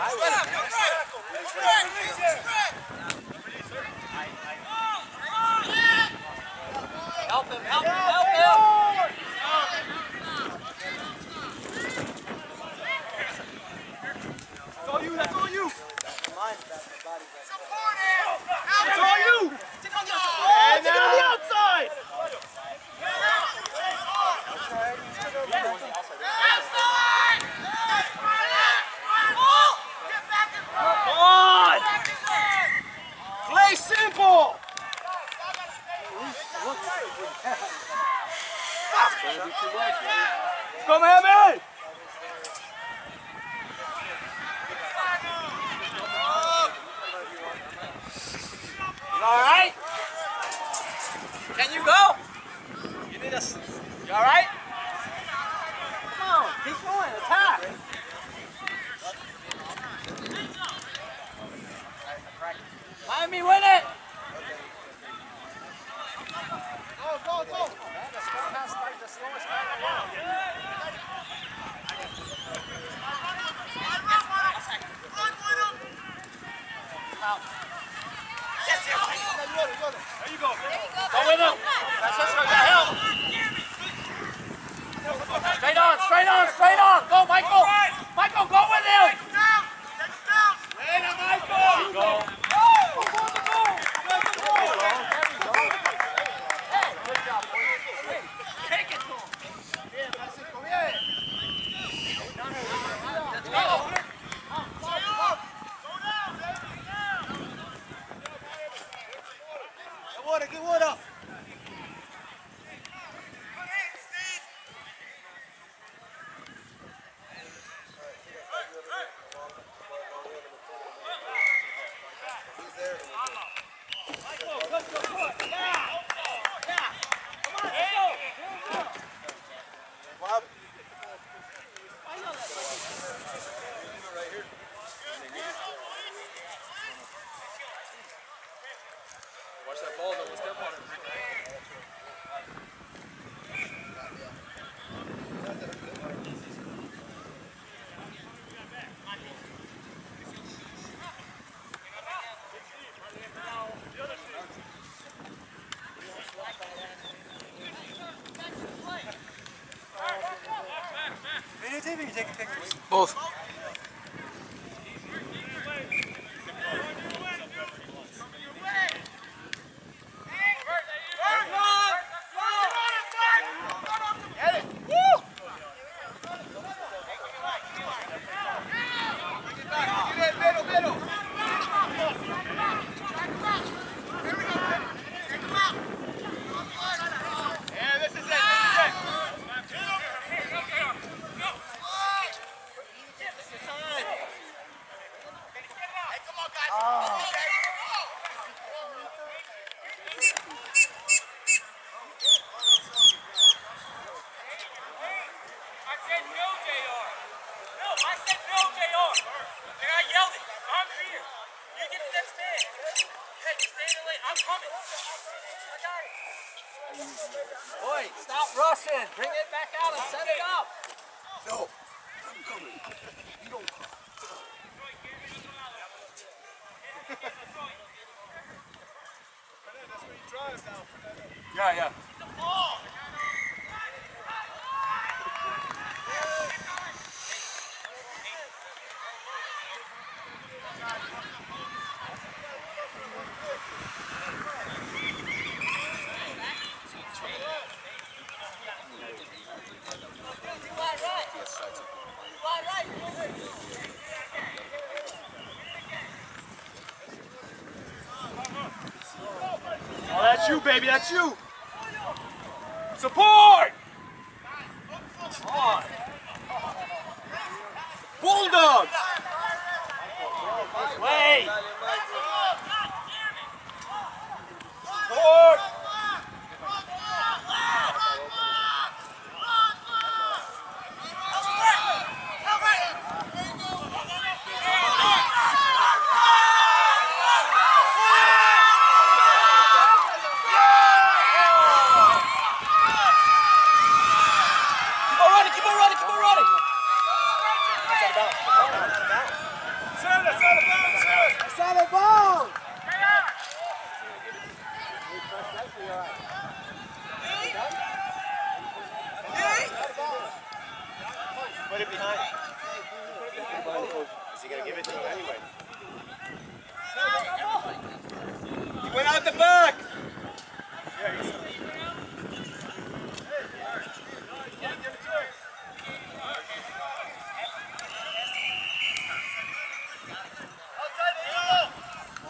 Help him, help him, help him! That's all you, that's all you. That's all you. And now on the outside. Come on. Play simple. You alright? Can you go? You need us. You alright? Come on, keep going, attack! Win it! Go, go, go. There you go. Go with him! That's just go, that help! Straight on, straight on! Go! Michael, go with him! Water, get water. Bob. Watch that ball, don't step on it. Videotaping, you taking pictures? Both. Yeah, this is it. This is it. No, I said no, JR. And I yelled it. I'm here. You get the next man. Hey, just stay in the lane. I'm coming. I got it. Boy, stop rushing. Bring it back out and set it up. No, I'm coming. You don't come. That's where he drives. Yeah, yeah. You, baby. That's you. Support! Bulldog. Wait. Support! Keep on running, keep on running, keep on running. Sir, that's out of bounds, sir! It's out of bounds. Put it behind. Is he gonna give it to you anyway? He went out the back.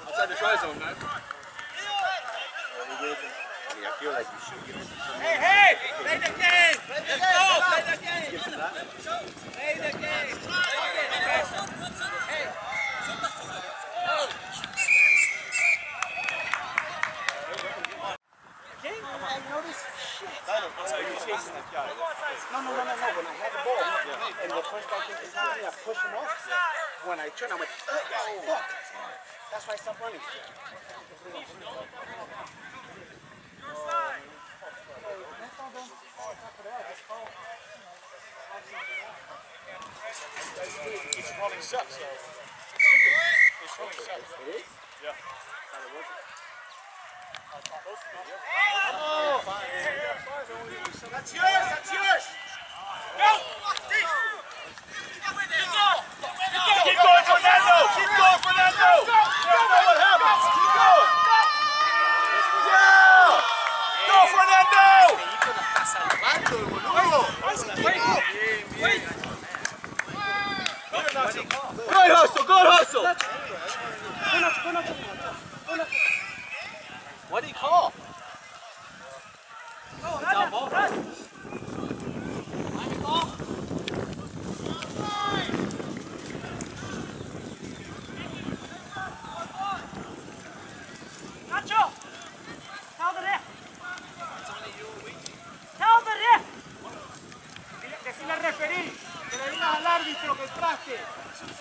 Outside the try zone, man. I mean, I feel like you should give it. Hey, hey, play the game. Let's go, play the game. Play the game. Play the game. Hey. No, no, no, no, no. When I had the ball, and the first guy came to me, I pushed him off. When I turned, I went, oh, fuck. That's why I stopped running. He's running set, so. He's running set. Yeah. That's yours. That's yours. Keep going, Fernando! Keep going, Fernando! You don't know what happens. Keep going! Yeah! Go, Fernando! Gol Hasso, gol Hasso! What do you call? Go, Nacho! The ref! It's only you, the ref! Al árbitro que entraste.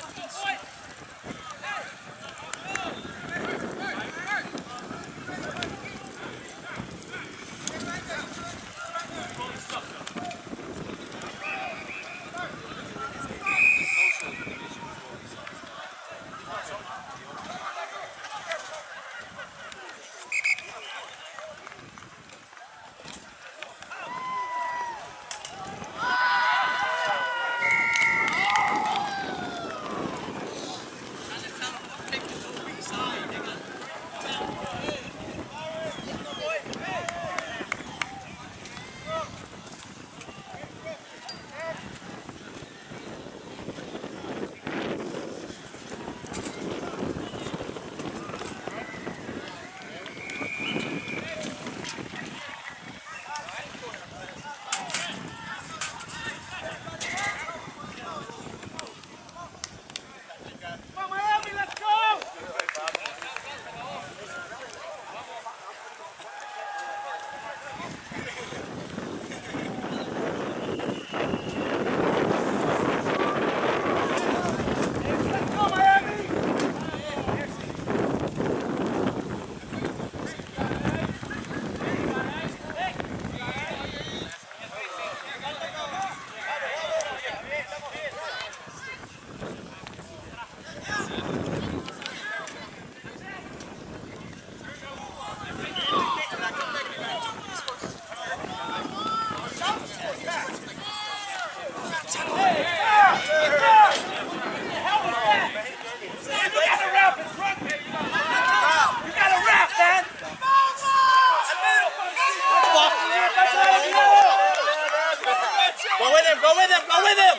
with him, go with him, go with him!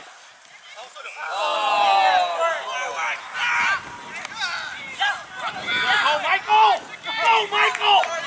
Oh, oh Michael! Oh, Michael!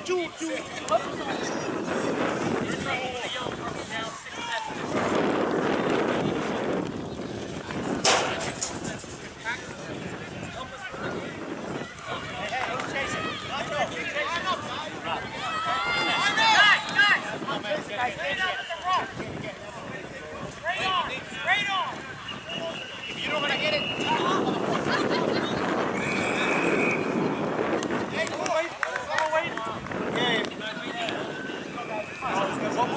giù, giù.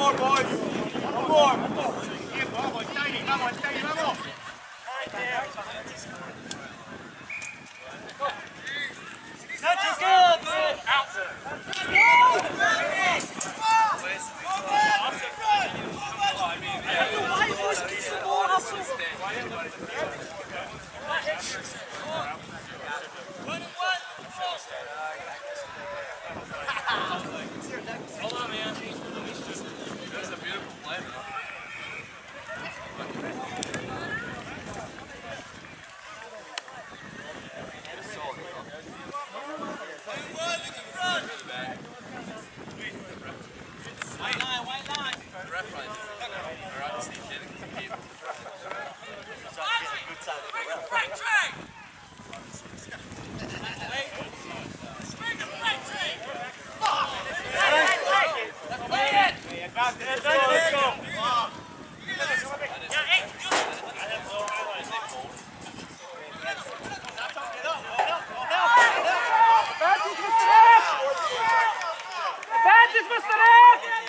more, boys. One more. Bien, vamos, está ahí, vamos, está ahí, vamos. That's just good, man. Out. Why are you wasting the ball, Russell? gösterin.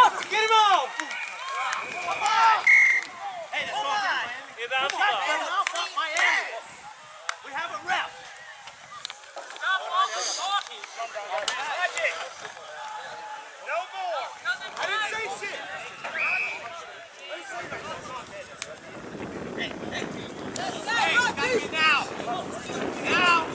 off! Get him off! Hey, that's all Miami. That's not Miami. We have a ref. Stop all the talking. No more. I didn't say shit. Hey, hey. Hey, got me now. Now.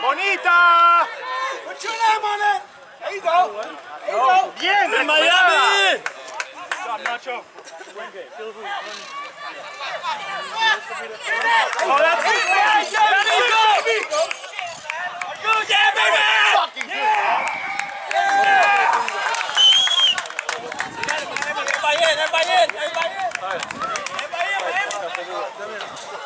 Bonita! Put your name on it! There you go. There you go. ¡Bien, en Miami! Oh, that's it. Yeah, go. Yeah, baby. Fucking good. Everybody in, everybody in, everybody in. Everybody in, man.